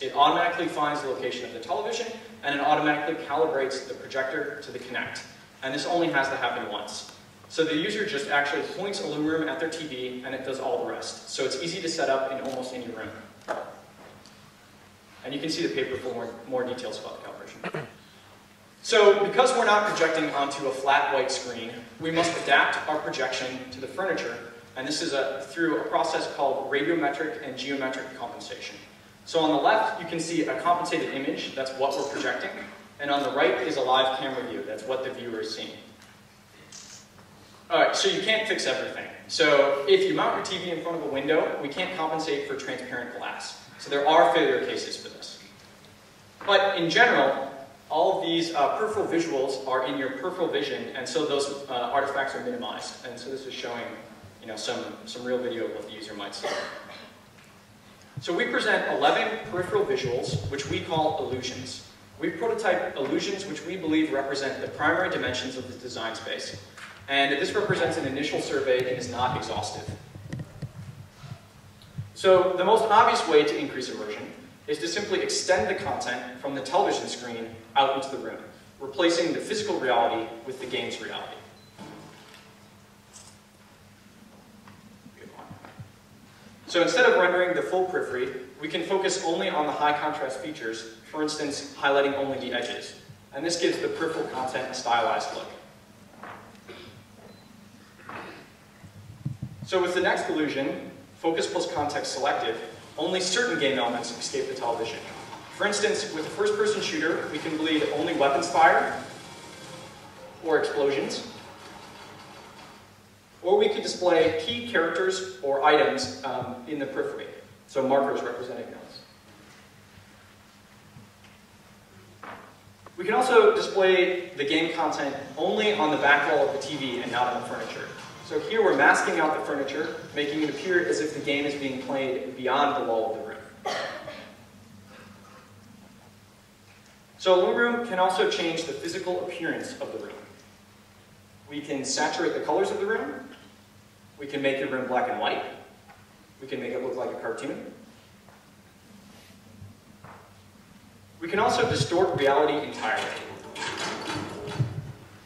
It automatically finds the location of the television, and it automatically calibrates the projector to the Kinect. And this only has to happen once. So the user just actually points Illumiroom at their TV, and it does all the rest. So it's easy to set up in almost any room. And you can see the paper for more, more details about the calibration. So because we're not projecting onto a flat white screen, we must adapt our projection to the furniture, and this is a, through a process called radiometric and geometric compensation. So on the left, you can see a compensated image, that's what we're projecting, and on the right is a live camera view, that's what the viewer is seeing. Alright, so you can't fix everything. So if you mount your TV in front of a window, we can't compensate for transparent glass. So there are failure cases for this. But in general, all of these uh, peripheral visuals are in your peripheral vision, and so those uh, artifacts are minimized. And so this is showing you know, some, some real video of what the user might see. So we present 11 peripheral visuals, which we call illusions. We prototype illusions which we believe represent the primary dimensions of the design space. And this represents an initial survey and is not exhaustive. So the most obvious way to increase immersion is to simply extend the content from the television screen out into the room, replacing the physical reality with the game's reality. So instead of rendering the full periphery, we can focus only on the high contrast features, for instance, highlighting only the edges. And this gives the peripheral content a stylized look. So with the next illusion, focus plus context selective, only certain game elements escape the television. For instance, with a first-person shooter, we can bleed only weapons fire or explosions. Display key characters or items um, in the periphery, so markers representing those. We can also display the game content only on the back wall of the TV and not on the furniture. So here we're masking out the furniture, making it appear as if the game is being played beyond the wall of the room. So Illumiroom can also change the physical appearance of the room. We can saturate the colors of the room. We can make the room black and white. We can make it look like a cartoon. We can also distort reality entirely.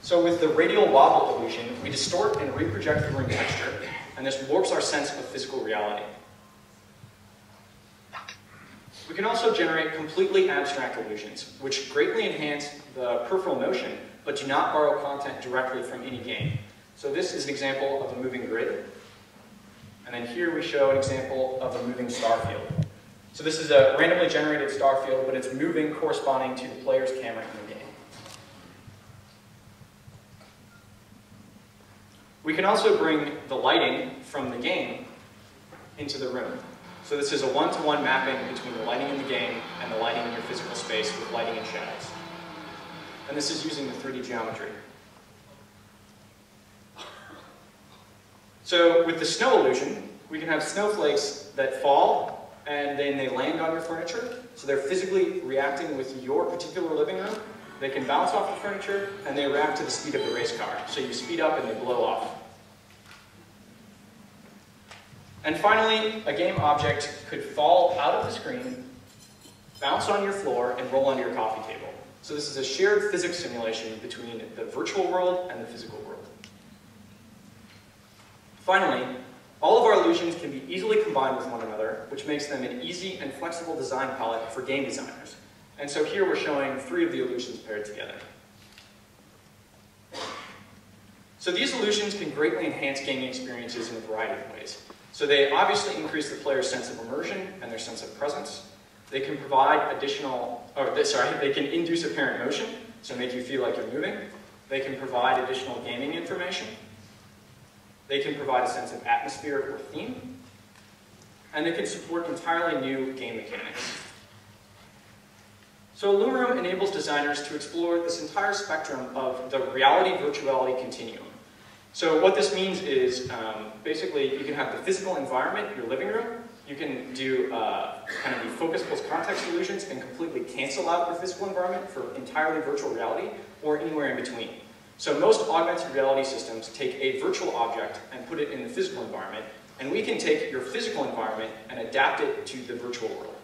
So with the radial wobble illusion, we distort and reproject the room texture, and this warps our sense of physical reality. We can also generate completely abstract illusions, which greatly enhance the peripheral motion, but do not borrow content directly from any game. So this is an example of a moving grid. And then here we show an example of a moving star field. So this is a randomly generated star field, but it's moving corresponding to the player's camera in the game. We can also bring the lighting from the game into the room. So this is a one-to-one -one mapping between the lighting in the game and the lighting in your physical space with lighting and shadows. And this is using the 3D geometry. So with the snow illusion, we can have snowflakes that fall and then they land on your furniture. So they're physically reacting with your particular living room they can bounce off the furniture, and they react to the speed of the race car. So you speed up and they blow off. And finally, a game object could fall out of the screen, bounce on your floor, and roll onto your coffee table. So this is a shared physics simulation between the virtual world and the physical world. Finally, all of our illusions can be easily combined with one another, which makes them an easy and flexible design palette for game designers. And so here we're showing three of the illusions paired together. So these illusions can greatly enhance gaming experiences in a variety of ways. So they obviously increase the player's sense of immersion and their sense of presence. They can provide additional, or they, sorry, they can induce apparent motion, so make you feel like you're moving. They can provide additional gaming information. They can provide a sense of atmosphere or theme. And they can support entirely new game mechanics. So Illumiroom enables designers to explore this entire spectrum of the reality-virtuality continuum. So what this means is, um, basically, you can have the physical environment, your living room, you can do uh, kind of the focus plus context illusions and completely cancel out your physical environment for entirely virtual reality, or anywhere in between. So most augmented reality systems take a virtual object and put it in the physical environment, and we can take your physical environment and adapt it to the virtual world.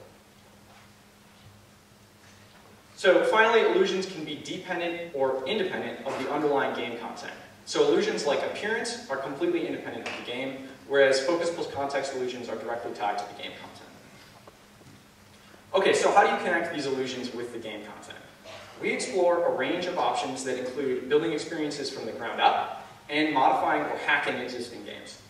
So finally, illusions can be dependent or independent of the underlying game content. So illusions like appearance are completely independent of the game, whereas focus plus context illusions are directly tied to the game content. Okay, so how do you connect these illusions with the game content? We explore a range of options that include building experiences from the ground up and modifying or hacking existing games.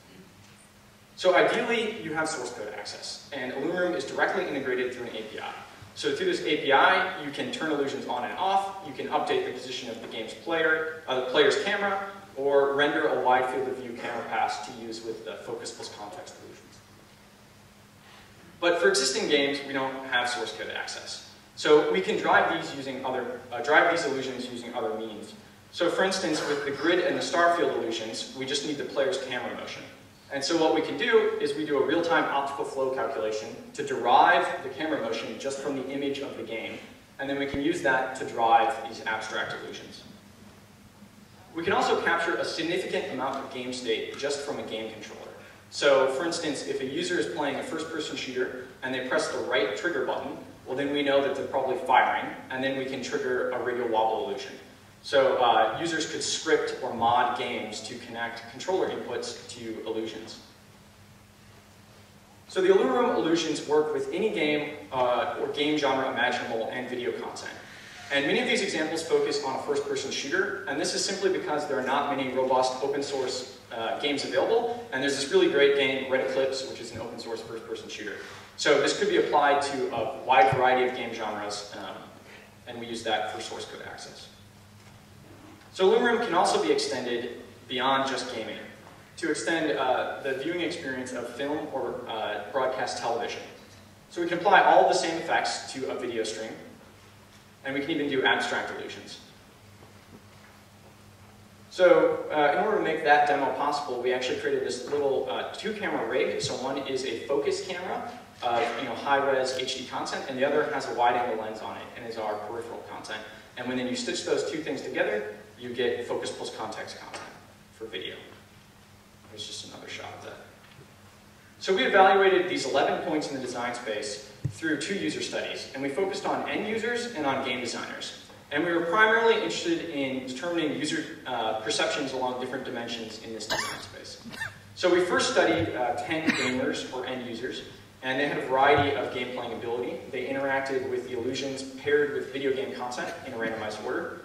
So ideally, you have source code access, and Illumiroom is directly integrated through an API. So through this API, you can turn illusions on and off, you can update the position of the game's player, uh, the player's camera, or render a wide field of view camera pass to use with the focus plus context illusions. But for existing games, we don't have source code access. So we can drive these using other, uh, drive these illusions using other means. So for instance, with the grid and the star field illusions, we just need the player's camera motion. And so what we can do is we do a real-time optical flow calculation to derive the camera motion just from the image of the game. And then we can use that to drive these abstract illusions. We can also capture a significant amount of game state just from a game controller. So for instance, if a user is playing a first-person shooter and they press the right trigger button, well then we know that they're probably firing, and then we can trigger a radial wobble illusion. So uh, users could script or mod games to connect controller inputs to illusions. So the Illumiroom illusions work with any game uh, or game genre imaginable and video content. And many of these examples focus on a first-person shooter, and this is simply because there are not many robust open-source uh, games available, and there's this really great game, Red Eclipse, which is an open-source first-person shooter. So this could be applied to a wide variety of game genres, um, and we use that for source code access. So Illumiroom can also be extended beyond just gaming to extend uh, the viewing experience of film or uh, broadcast television. So we can apply all the same effects to a video stream, and we can even do abstract illusions. So uh, in order to make that demo possible, we actually created this little uh, two-camera rig. So one is a focus camera of you know, high-res HD content, and the other has a wide-angle lens on it and is our peripheral content. And when then you stitch those two things together, you get focus plus context content for video. There's just another shot of that. So we evaluated these 11 points in the design space through two user studies, and we focused on end users and on game designers. And we were primarily interested in determining user uh, perceptions along different dimensions in this design space. So we first studied uh, 10 gamers or end users, and they had a variety of game playing ability. They interacted with the illusions paired with video game content in a randomized order.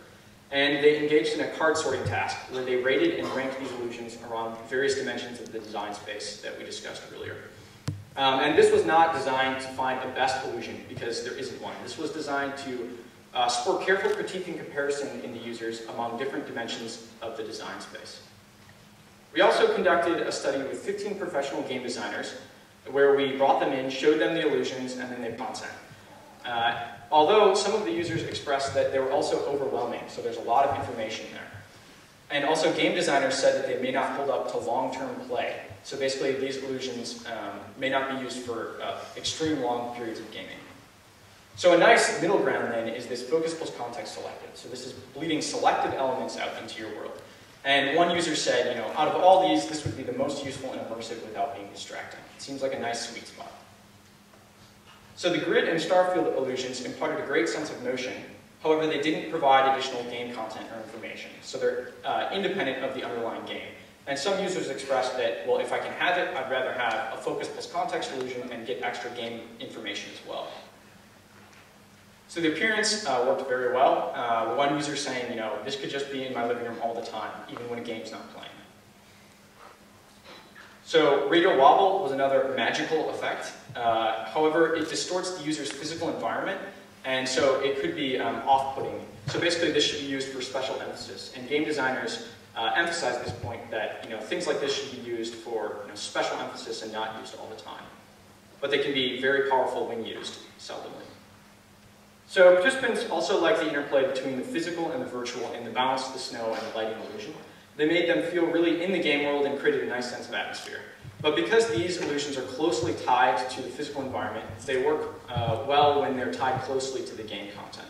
And they engaged in a card sorting task where they rated and ranked these illusions around various dimensions of the design space that we discussed earlier. Um, and this was not designed to find the best illusion because there isn't one. This was designed to uh, spur careful critique and comparison in the users among different dimensions of the design space. We also conducted a study with 15 professional game designers where we brought them in, showed them the illusions, and then they content. Uh, although some of the users expressed that they were also overwhelming, so there's a lot of information there. And also game designers said that they may not hold up to long-term play. So basically these illusions um, may not be used for uh, extreme long periods of gaming. So a nice middle ground then is this focus plus context selected. So this is bleeding selected elements out into your world. And one user said, you know, out of all these, this would be the most useful and immersive without being distracting. It seems like a nice sweet spot. So the grid and starfield illusions imparted a great sense of motion, however they didn't provide additional game content or information, so they're uh, independent of the underlying game. And some users expressed that, well, if I can have it, I'd rather have a focus plus context illusion and get extra game information as well. So the appearance uh, worked very well. Uh, one user saying, you know, this could just be in my living room all the time, even when a game's not playing. So radial wobble was another magical effect. Uh, however, it distorts the user's physical environment, and so it could be um, off-putting. So basically, this should be used for special emphasis. And game designers uh, emphasize this point that you know things like this should be used for you know, special emphasis and not used all the time. But they can be very powerful when used, seldomly. So participants also like the interplay between the physical and the virtual in the balance of the snow and the lighting illusion. They made them feel really in the game world and created a nice sense of atmosphere. But because these illusions are closely tied to the physical environment, they work uh, well when they're tied closely to the game content.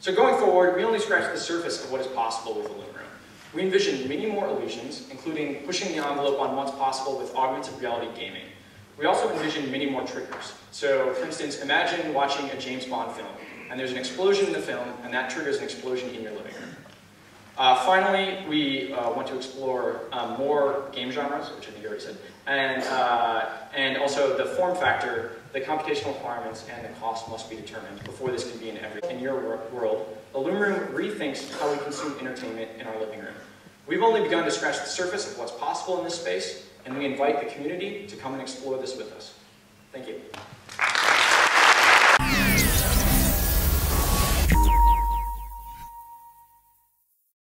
So going forward, we only scratched the surface of what is possible with Illumiroom. We envision many more illusions, including pushing the envelope on what's possible with augmented reality gaming. We also envision many more triggers. So, for instance, imagine watching a James Bond film, and there's an explosion in the film, and that triggers an explosion in your living room. Uh, finally, we uh, want to explore um, more game genres, which I think you already said, and, uh, and also the form factor, the computational requirements, and the cost must be determined before this can be in every in your wor- world. Illumiroom rethinks how we consume entertainment in our living room. We've only begun to scratch the surface of what's possible in this space, and we invite the community to come and explore this with us. Thank you.